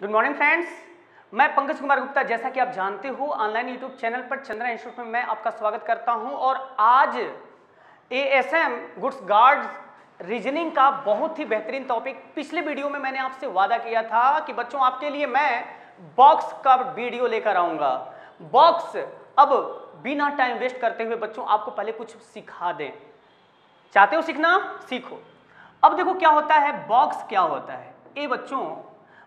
Good morning friends मैं पंकज कुमार गुप्ता, जैसा कि आप जानते हो ऑनलाइन यूट्यूब चैनल पर चंद्रा इंस्टीट्यूट में मैं आपका स्वागत करता हूँ और आज एएसएम गुड्स गार्ड्स रीजनिंग का बहुत ही बेहतरीन टॉपिक पिछले वीडियो में मैंने आपसे वादा किया था कि बच्चों, आपके लिए मैं बॉक्स का वीडियो लेकर आऊँगा। बॉक्स अब बिना टाइम वेस्ट करते हुए बच्चों, आपको पहले कुछ सिखा दें। चाहते हो सीखना? सीखो। अब देखो क्या होता है बॉक्स क्या होता है? ए बच्चों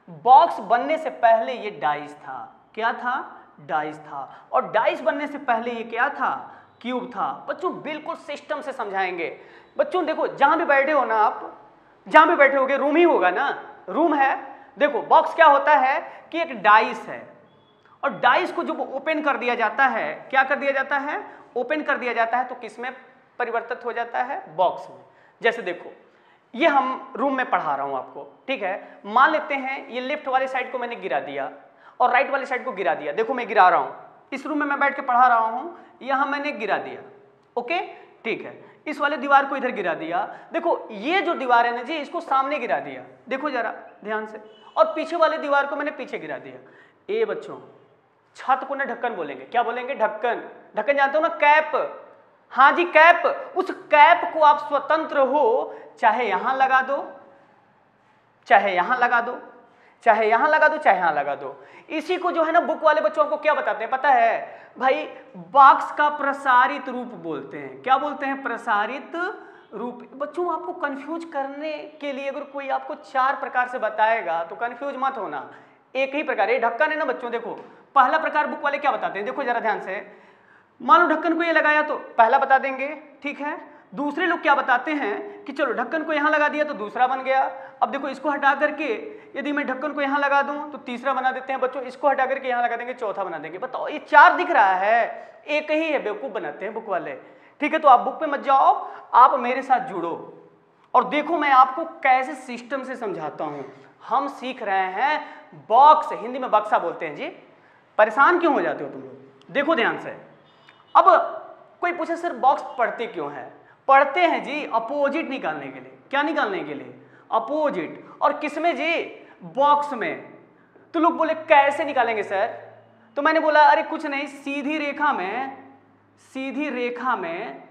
बॉक्स बनने से पहले ये डाइस था। क्या था? डाइस था। और डाइस बनने से पहले ये क्या था? क्यूब था। बच्चों, बिल्कुल सिस्टम से समझाएँगे। बच्चों, देखो, जहाँ भी बैठे हो ना आप, जहाँ भी बैठे होगे, रूम ही होगा ना? रूम है। देखो, बॉक्स क्या होता है कि एक डाइस है। और डाइस को जब ओपन कर दिया जाता है, क्या कर दिया जाता है? ओपन कर दिया जाता है तो किसमें परिवर्तित हो जाता है? बॉक्स में। जैसे देखो ये हम रूम में पढ़ा रहा हूँ आपको, ठीक है? मान लेते हैं, ये लेफ़्ट वाले साइड को मैंने गिरा दिया और राइट वाले साइड को गिरा दिया। देखो मैं गिरा रहा हूँ। इस रूम में मैं बैठ के पढ़ा रहा हूँ, यहाँ मैंने गिरा दिया। ओके? ठीक है। इस वाले दीवार को इधर गिरा दिया। देखो, ये जो दीवार है ना जी, इसको सामने गिरा दिया। देखो जरा, ध्यान से। और पीछे वाले दीवार को मैंने पीछे गिरा दिया। ए बच्चों, छत को ना ढक्कन बोलेंगे। क्या बोलेंगे? ढक्कन। ढक्कन जानते हो ना, कैप। हाँ जी, कैप, उस कैप को आप स्वतंत्र हो, चाहे यहाँ लगा दो, चाहे यहाँ लगा दो, चाहे यहाँ लगा दो, चाहे यहाँ लगा दो। इसी को जो है ना, बुक वाले बच्चों को क्या बताते हैं, पता है? भाई, बॉक्स का प्रसारित रूप बोलते हैं। क्या बोलते हैं? प्रसारित रूप। बच्चों, आपको कंफ्यूज करने के लिए अगर कोई आपको चार प्रकार से बताएगा तो कंफ्यूज मत होना। एक ही प्रकार, ये ढक्कन है ना बच्चों, देखो। पहला प्रकार बुक वाले क्या बताते हैं? देखो जरा ध्यान से। मान लो ढक्कन को ये लगाया तो पहला बता देंगे, ठीक है? दूसरे लोग क्या बताते हैं कि चलो ढक्कन को यहाँ लगा दिया तो दूसरा बन गया। अब देखो इसको हटा करके यदि मैं ढक्कन को यहाँ लगा दूँ तो तीसरा बना देते हैं। बच्चों, इसको हटा करके यहाँ लगा देंगे, चौथा बना देंगे। बताओ, ये चार दिख रहा है। एक ही है, बेवकूफ़ बनाते हैं बुक वाले। ठीक है तो आप बुक पे मत जाओ, आप मेरे साथ जुड़ो। और देखो मैं आपको कैसे सिस्टम से समझाता हूँ। हम सीख रहे हैं बॉक्स, हिंदी में बक्सा बोलते हैं जी। परेशान क्यों हो जाते हो तुम लोग? देखो ध्यान से। अब कोई पूछे सर बॉक्स पढ़ते क्यों है? पढ़ते हैं जी अपोजिट निकालने के लिए। क्या निकालने के लिए? अपोजिट और किसमें जी? बॉक्स में। तो लोग बोले, कैसे निकालेंगे सर? तो मैंने बोला, अरे कुछ नहीं, सीधी रेखा में, सीधी रेखा में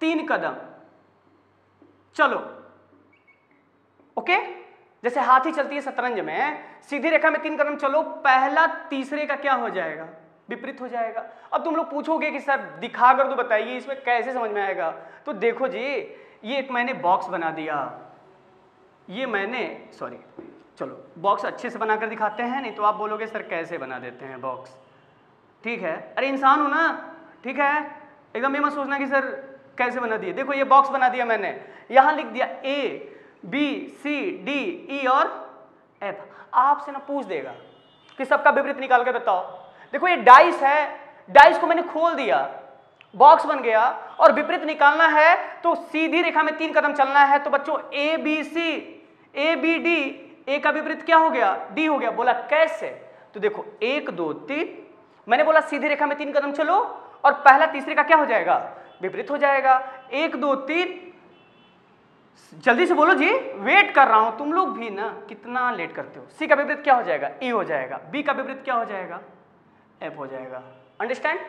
तीन कदम। चलो। ओके? जैसे हाथी चलती है शतरंज में, सीधी रेखा में तीन कदम, चलो, पहला तीसरे का क्या हो जाएगा? विपरीत हो जाएगा। अब तुम लोग पूछोगे कि, सर दिखा कर तो बताइए, इसमें कैसे समझ में आएगा? तो देखो जी, ये एक मैंने बॉक्स बना दिया। ये मैंने सॉरी चलो बॉक्स अच्छे से बनाकर दिखाते हैं, नहीं तो आप बोलोगे, सर, कैसे बना देते हैं बॉक्स ठीक है? अरे, इंसान हो ना? ठीक है? एकदम ये मत सोचना कि, सर, कैसे बना दिए? देखो, ये बॉक्स बना दिया मैंने। यहाँ लिख दिया ए बी सी डी ई और एफ़ आपसे ना पूछ देगा कि सबका विपरीत निकाल के बताओ। देखो ये डाइस है। डाइस को मैंने खोल दिया बॉक्स बन गया और विपरीत निकालना है तो सीधी रेखा में तीन कदम चलना है। तो बच्चों A B C A B D A का विपरीत क्या हो गया? डी हो गया। बोला कैसे? तो देखो, एक, दो, तीन। मैंने बोला सीधी रेखा में तीन कदम चलो और पहला तीसरे का क्या हो जाएगा? विपरीत हो जाएगा। एक, दो, तीन। जल्दी से बोलो जी वेट कर रहा हूँ। तुम लोग भी ना कितना लेट करते हो। सी का विपरीत क्या हो जाएगा? ई हो जाएगा। बी का विपरीत क्या हो जाएगा? एफ़ हो जाएगा। अंडरस्टैंड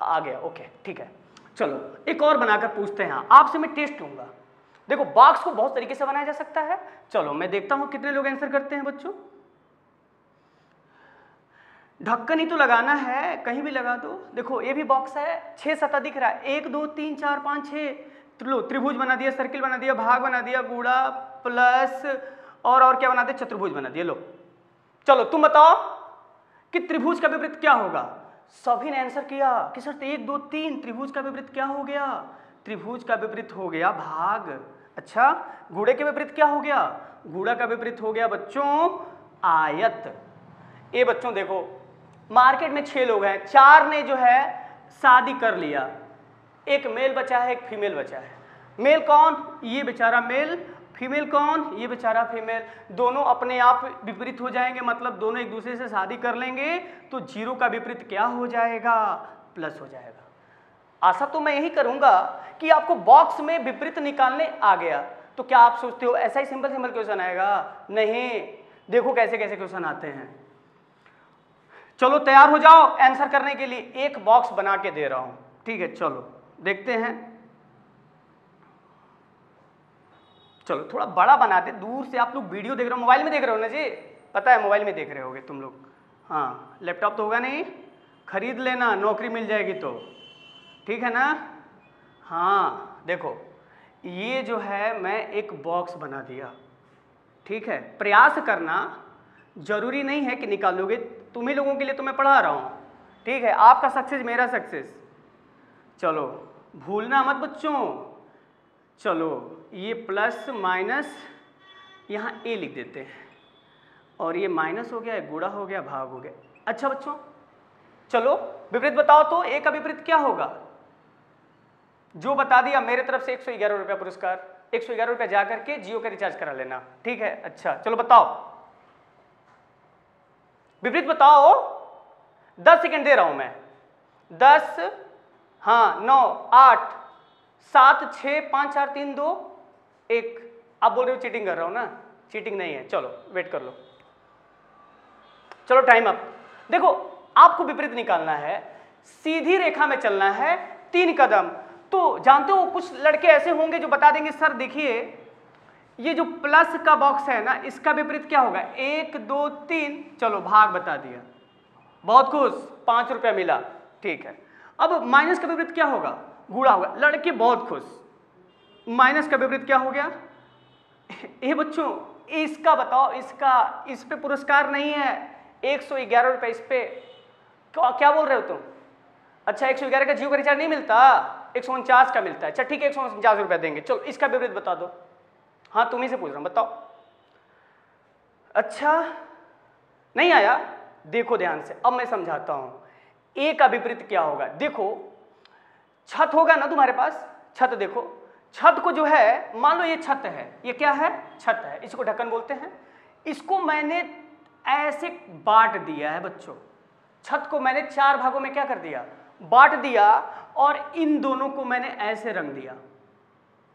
आ गया ओके ठीक है। चलो, एक और बनाकर पूछते हैं आपसे मैं टेस्ट लूँगा। देखो बॉक्स को बहुत तरीके से बनाया जा सकता है। चलो, मैं देखता हूँ कितने लोग आंसर करते हैं, बच्चों। ढक्कन ही तो लगाना है, कहीं भी लगा दो। देखो, ये भी बॉक्स है, छह सत्ता दिख रहा है। एक, दो, तीन, चार, पाँच छः लो, त्रिभुज बना दिया सर्किल बना दिया, भाग बना दिया गुड़ा प्लस और और क्या बना दिया? चतुर्भुज बना दिया, लो। चलो, तुम बताओ। कि त्रिभुज का विपरीत क्या होगा? सभी ने आंसर किया। कि सर, एक, दो, तीन, त्रिभुज का विपरीत क्या हो गया? त्रिभुज का विपरीत हो गया भाग। अच्छा गुड़े के विपरीत क्या हो गया? गुड़ा का विपरीत हो गया बच्चों, आयत। ये बच्चों, देखो, मार्केट में छह लोग हैं। चार ने जो है, शादी कर लिया। एक मेल बचा है, एक फीमेल बचा है। मेल कौन? ये बेचारा मेल फीमेल कौन? ये बेचारा फीमेल दोनों अपने आप विपरीत हो जाएँगे मतलब दोनों एक दूसरे से शादी कर लेंगे तो ज़ीरो का विपरीत क्या हो जाएगा? प्लस हो जाएगा। आशा तो मैं यही करूँगा कि आपको बॉक्स में विपरीत निकालने आ गया। तो क्या आप सोचते हो, ऐसा ही सिंपल सिंपल क्वेश्चन आएगा? नहीं। देखो कैसे कैसे क्वेश्चन आते हैं। चलो, तैयार हो जाओ आंसर करने के लिए। एक बॉक्स बना के दे रहा हूँ। ठीक है, चलो। देखते हैं। चलो, थोड़ा बड़ा बना दे, दूर से आप लोग वीडियो देख रहे हो, मोबाइल में देख रहे हो ना जी? पता है, मोबाइल में देख रहे होगे तुम लोग। हाँ लैपटॉप तो होगा नहीं। खरीद लेना, नौकरी मिल जाएगी तो। ठीक है ना? हाँ देखो, ये जो है, मैं एक बॉक्स बना दिया। ठीक है? प्रयास करना ज़रूरी नहीं है कि निकालोगे। तुम्ही लोगों के लिए तो मैं पढ़ा रहा हूँ। ठीक है? आपका सक्सेस मेरा सक्सेस चलो, भूलना मत बच्चों। चलो ये प्लस माइनस यहाँ ए लिख देते हैं। और ये माइनस हो गया गुड़ा हो गया, भाग हो गया। अच्छा बच्चों, चलो, विपरीत बताओ तो ए का विपरीत क्या होगा? जो बता दिया, मेरे तरफ़ से एक सौ ग्यारह रुपया पुरस्कार, एक सौ ग्यारह रुपया जाकर के जियो का रिचार्ज करा लेना। ठीक है? अच्छा चलो बताओ। विपरीत बताओ। दस सेकेंड दे रहा हूँ मैं। दस हाँ नौ, आठ, सात छ पाँच, चार, तीन, दो एक, आप बोल रहे हो चीटिंग कर रहा हूँ ना? चीटिंग नहीं है। चलो वेट कर लो। चलो टाइम अप देखो, आपको विपरीत निकालना है, सीधी रेखा में चलना है, तीन कदम। तो जानते हो, कुछ लड़के ऐसे होंगे जो बता देंगे, सर, देखिए, ये जो प्लस का बॉक्स है ना, इसका विपरीत क्या होगा? एक, दो, तीन। चलो, भाग बता दिया। बहुत खुश। पाँच रुपया मिला। ठीक है। अब माइनस का विपरीत क्या होगा? गुड़ा होगा। लड़के बहुत खुश। माइनस का विपरीत क्या हो गया? ये बच्चों, इसका बताओ, इसका, इस पे पुरस्कार नहीं है। एक सौ ग्यारह रुपये इस पे। क्या बोल रहे हो तुम? अच्छा एक सौ ग्यारह का जियो का रिचार्ज नहीं मिलता? एक सौ उनचास का मिलता है। अच्छा ठीक है, एक सौ उनचास रुपया देंगे। चलो, इसका विपरीत बता दो। हाँ तुम्ही से पूछ रहा हूँ, बताओ। अच्छा नहीं आया? देखो ध्यान से, अब मैं समझाता हूँ। ए का विपरीत क्या होगा? देखो, छत होगा ना तुम्हारे पास? छत देखो। छत को जो है, मान लो ये छत है, ये क्या है? छत है। इसको ढक्कन बोलते हैं। इसको मैंने ऐसे बांट दिया है बच्चों। छत को मैंने चार भागों में क्या कर दिया? बांट दिया और इन दोनों को मैंने ऐसे रंग दिया।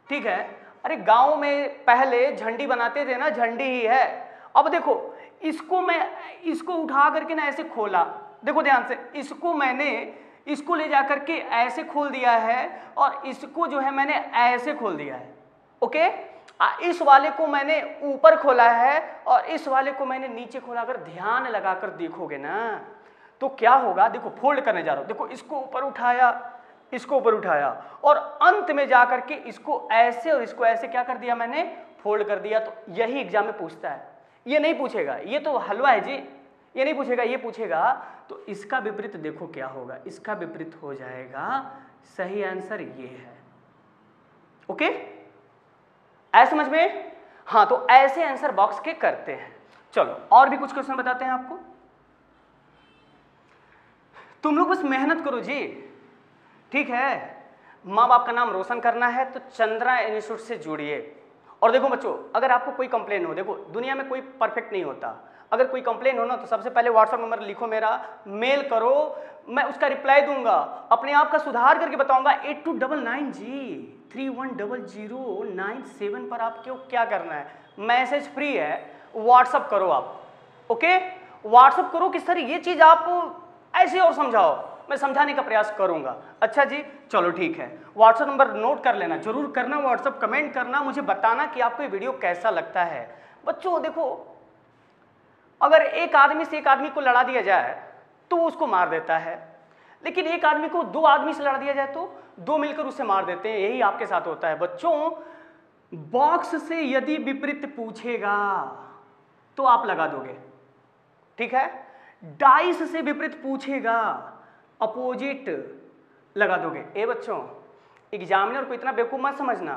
ठीक है? अरे, गाँव में पहले झंडी बनाते थे ना, झंडी ही है। अब देखो, इसको मैं, इसको उठा करके ना ऐसे खोला। देखो ध्यान से, इसको मैंने इसको ले जा करके ऐसे खोल दिया है और इसको जो है मैंने ऐसे खोल दिया है। ओके? इस वाले को मैंने ऊपर खोला है और इस वाले को मैंने नीचे खोला। अगर ध्यान लगाकर देखोगे ना तो क्या होगा? देखो, फोल्ड करने जा रहा हूँ। देखो, इसको ऊपर उठाया, इसको ऊपर उठाया और अंत में जाकर के इसको ऐसे और इसको ऐसे क्या कर दिया मैंने? फोल्ड कर दिया। तो यही एग्ज़ाम में पूछता है। ये नहीं पूछेगा। ये तो हलवा है जी। ये नहीं पूछेगा, ये पूछेगा तो इसका विपरीत देखो क्या होगा, इसका विपरीत हो जाएगा। सही आंसर ये है। ओके? ऐसे समझ में? हाँ तो ऐसे आंसर बॉक्स के करते हैं। चलो, और भी कुछ क्वेश्चन बताते हैं आपको? तुम लोग बस मेहनत करो जी। ठीक है? माँ बाप का नाम रोशन करना है तो चंद्रा इंस्टीट्यूट से जुड़िए। और देखो बच्चों, अगर आपको कोई कंप्लेन हो, देखो, दुनिया में कोई परफेक्ट नहीं होता। अगर कोई कंप्लेन हो ना तो सबसे पहले व्हाट्सअप नंबर लिखो मेरा मेल करो, मैं उसका रिप्लाई दूँगा। अपने आप का सुधार करके बताऊँगा eight two double nine G three one double zero nine seven पर आप क्यों क्या करना है? मैसेज फ्री है व्हाट्सअप करो आप ओके व्हाट्सअप करो कि, सर, ये चीज़ आप ऐसे और समझाओ। मैं समझाने का प्रयास करूँगा। अच्छा जी, चलो ठीक है। व्हाट्सअप नंबर नोट कर लेना, ज़रूर करना व्हाट्सअप कमेंट करना, मुझे बताना कि आपको ये वीडियो कैसा लगता है। बच्चों, देखो, अगर एक आदमी से एक आदमी को लड़ा दिया जाए तो उसको मार देता है। लेकिन एक आदमी को दो आदमी से लड़ा दिया जाए तो दो मिलकर उसे मार देते हैं, यही आपके साथ होता है। बच्चों बॉक्स से यदि विपरीत पूछेगा तो आप लगा दोगे। ठीक है? डाइस से विपरीत पूछेगा अपोजिट लगा दोगे। ए बच्चों एग्जामिनर को इतना बेवकूफ़ मत समझना।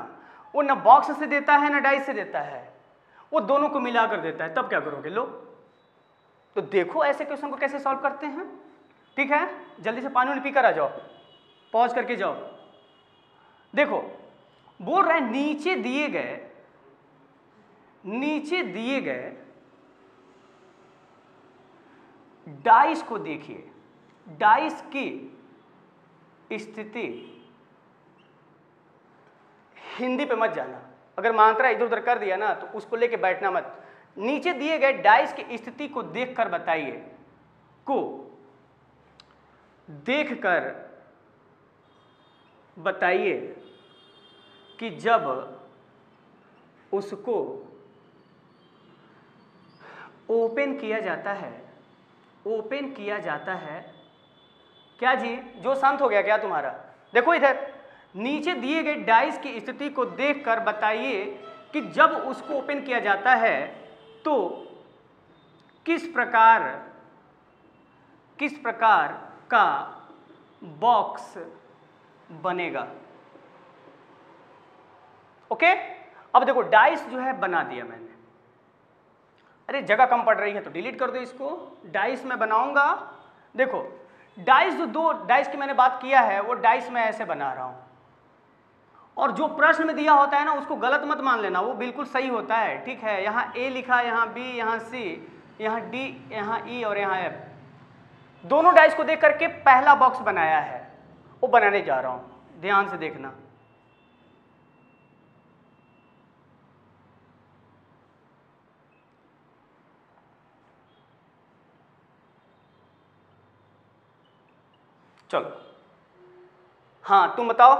वो ना बॉक्स से देता है, ना डाइस से देता है। वो दोनों को मिलाकर देता है। तब क्या करोगे? लो। तो देखो ऐसे क्वेश्चन को कैसे सॉल्व करते हैं। ठीक है? जल्दी से पानी पी कर आ जाओ। पॉज करके जाओ। देखो, बोल रहे हैं नीचे दिए गए, नीचे दिए गए डाइस को देखिए। डाइस की स्थिति। हिंदी पे मत जाना। अगर मात्रा इधर उधर कर दिया ना तो उसको लेके बैठना मत। नीचे दिए गए डाइस की स्थिति को देखकर बताइए। को। देखकर बताइए कि जब उसको ओपन किया जाता है, ओपन किया जाता है क्या जी? जो शांत हो गया क्या तुम्हारा? देखो इधर, नीचे दिए गए डाइस की स्थिति को देखकर बताइए कि जब उसको ओपन किया जाता है तो किस प्रकार किस प्रकार का बॉक्स बनेगा? ओके अब देखो डाइस जो है बना दिया मैंने। अरे, जगह कम पड़ रही है तो डिलीट कर दो इसको। डाइस में बनाऊँगा। देखो डाइस जो दो डाइस की मैंने बात किया है, वो डाइस मैं ऐसे बना रहा हूँ। और जो प्रश्न में दिया होता है ना, उसको गलत मत मान लेना, वो बिल्कुल सही होता है, ठीक है? यहाँ ए लिखा, यहाँ बी यहाँ सी यहाँ डी यहाँ ई e और यहाँ एफ़ दोनों डाइस को देख करके पहला बॉक्स बनाया है, वो बनाने जा रहा हूँ। ध्यान से देखना। चलो। हाँ तुम बताओ,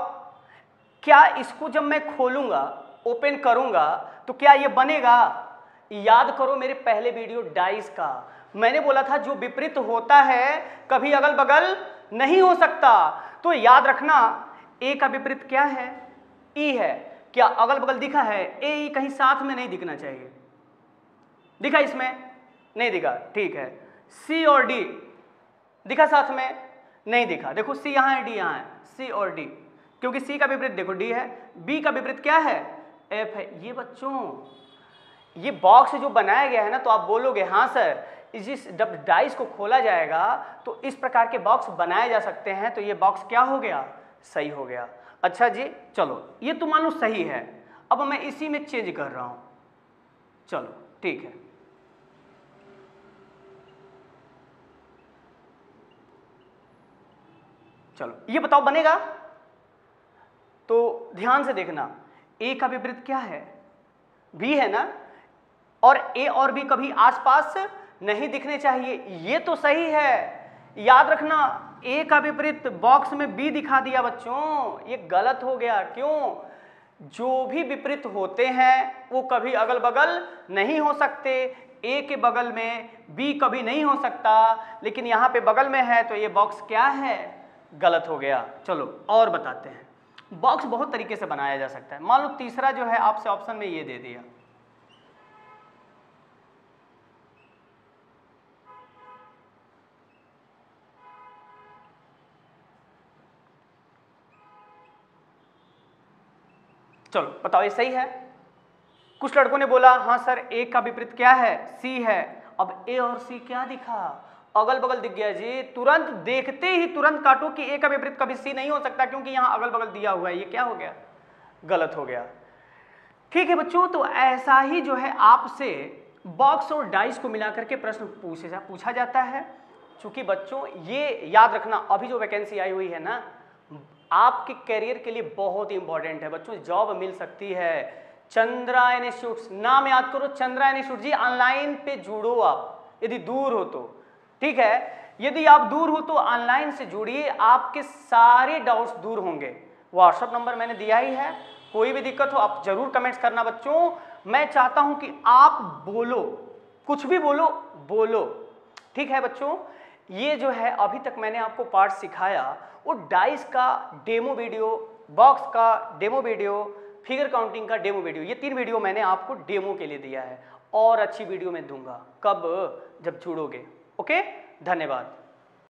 क्या इसको जब मैं खोलूँगा, ओपन करूँगा तो क्या ये बनेगा? याद करो मेरे पहले वीडियो डाइस का। मैंने बोला था, जो विपरीत होता है, कभी अगल बगल नहीं हो सकता। तो याद रखना, ए का विपरीत क्या है? ई है। क्या अगल बगल दिखा है? ए कहीं साथ में नहीं दिखना चाहिए। दिखा इसमें? नहीं दिखा। ठीक है। सी और डी। दिखा साथ में? नहीं दिखा। देखो सी यहाँ है डी यहाँ है। सी और डी क्योंकि सी का विपरीत, देखो डी है। बी का विपरीत क्या है? एफ़ है। ये बच्चों, ये बॉक्स जो बनाया गया है ना तो आप बोलोगे हाँ सर जिस जब डाइस को खोला जाएगा तो इस प्रकार के बॉक्स बनाए जा सकते हैं तो ये बॉक्स क्या हो गया? सही हो गया। अच्छा जी, चलो, ये तो मान सही है। अब मैं इसी में चेंज कर रहा हूँ। चलो, ठीक है। चलो, ये बताओ, बनेगा? तो ध्यान से देखना ए का विपरीत क्या है? बी है ना? और ए और बी कभी आसपास नहीं दिखने चाहिए, ये तो सही है। याद रखना ए का विपरीत बॉक्स में बी दिखा दिया बच्चों, ये गलत हो गया। क्यों? जो भी विपरीत होते हैं, वो कभी अगल बगल नहीं हो सकते। ए के बगल में बी कभी नहीं हो सकता, लेकिन यहाँ पे बगल में है तो ये बॉक्स क्या है? गलत हो गया। चलो, और बताते हैं। बॉक्स बहुत तरीके से बनाया जा सकता है। मान लो तीसरा जो है, आपसे ऑप्शन में ये दे दिया। चलो, बताओ, ये सही है? कुछ लड़कों ने बोला हाँ सर ए का विपरीत क्या है? सी है। अब ए और सी क्या दिखा? अगल बगल दिख गया जी। तुरंत देखते ही तुरंत काटो कि ए का विपरीत कभी सी नहीं हो सकता क्योंकि यहाँ अगल बगल दिया हुआ है। ये क्या हो गया? गलत हो गया। ठीक है बच्चों तो ऐसा ही जो है आपसे बॉक्स और डाइस को मिलाकर के प्रश्न पूछे जा, पूछा जाता है। क्योंकि बच्चों, ये याद रखना, अभी जो वैकेंसी आई हुई है ना, आपके करियर के लिए बहुत ही इंपॉर्टेंट है। बच्चों जॉब मिल सकती है। चंद्रा इंस्टीट्यूट नाम याद करो, चंद्रा इंस्टीट्यूट जी ऑनलाइन पे जुड़ो आप। यदि दूर हो तो। ठीक है? यदि आप दूर हो तो ऑनलाइन से जुड़िए, आपके सारे डाउट्स दूर होंगे। व्हाट्सअप नंबर मैंने दिया ही है। कोई भी दिक्कत हो, आप ज़रूर कमेंट्स करना बच्चों। मैं चाहता हूँ कि आप बोलो, कुछ भी बोलो बोलो। ठीक है बच्चों? ये जो है, अभी तक मैंने आपको पार्ट सिखाया। वो डाइस का डेमो वीडियो बॉक्स का डेमो वीडियो फिगर काउंटिंग का डेमो वीडियो ये तीन वीडियो मैंने आपको डेमो के लिए दिया है। और अच्छी वीडियो में दूँगा। कब? जब जुड़ोगे। ओके? धन्यवाद।